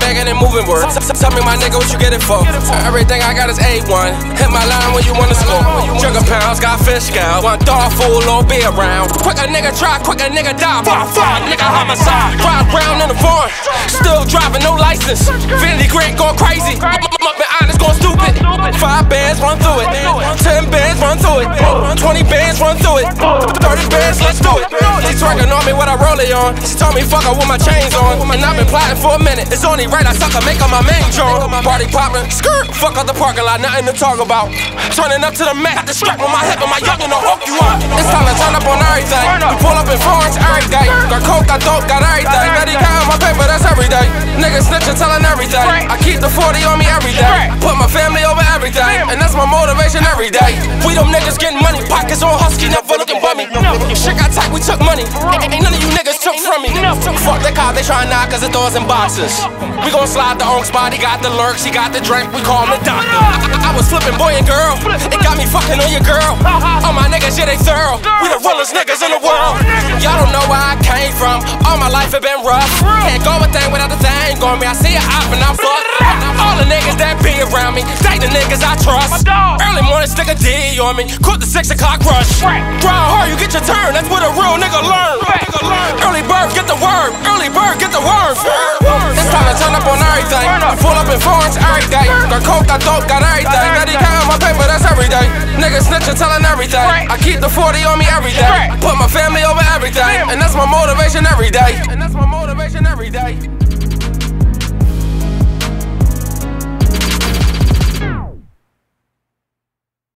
bagging and moving words. Tell me, my nigga, what you get it for? Uh, everything I got is A1. Hit my line when you wanna score. Sugar pounds, got fish scale. One dog fool, all be around. Quick a nigga try, quick a nigga die. Fuck, fuck, nigga homicide. Drive round in the barn. Still driving, no license. Vanity Grit going crazy. Honest, going stupid. Five bands, run through it. Ten bands, run through it. Twenty bands, run through it. Thirty bands, let's do it. She twerking on me with on. She told me fuck her with my chains on. And I've been plotting for a minute. It's only right I suck her, make her my main draw. Party poppin', skirt. Fuck out the parking lot, nothing to talk about. Turning up to the mat, got the strap on my hip and my youngin' to hook you up. It's time to turn up on everything. We pull up in Florence every day. Got coke, got dope, got everything. Betty count my paper, that's every day. Niggas snitchin', tellin' everything. I keep the 40 on me every day. Put my family over everything. And that's my motivation every day. We them niggas getting money, pockets on husky, never bummy. Shit got tight, we took money. Ain't, none of you niggas took from me. Fuck the cop, they try knock cause it throws in boxes. We gon' slide the on body, got the lurks, he got the drink, we call him the doctor. I, I was flipping boy and girl, it got me fucking on your girl. All my niggas, yeah, they thorough. We the realest niggas in the world. Y'all don't know where I came from. All my life it been rough. Can't go a thing without the thing on me. I see it up around me, they the niggas I trust. Early morning, stick a D on me. Quit the six o'clock rush. Grind hard, you get your turn. That's what a real nigga learn. Early bird, get the word. Early bird, get the word. It's time to turn up on everything. We pull up in Florence every day. Got coke, got dope, got everything. Got Betty count my paper, that's every day. Niggas snitching, telling everything. I keep the 40 on me every day. Put my family over everything. And that's my motivation every day. And that's my motivation every day.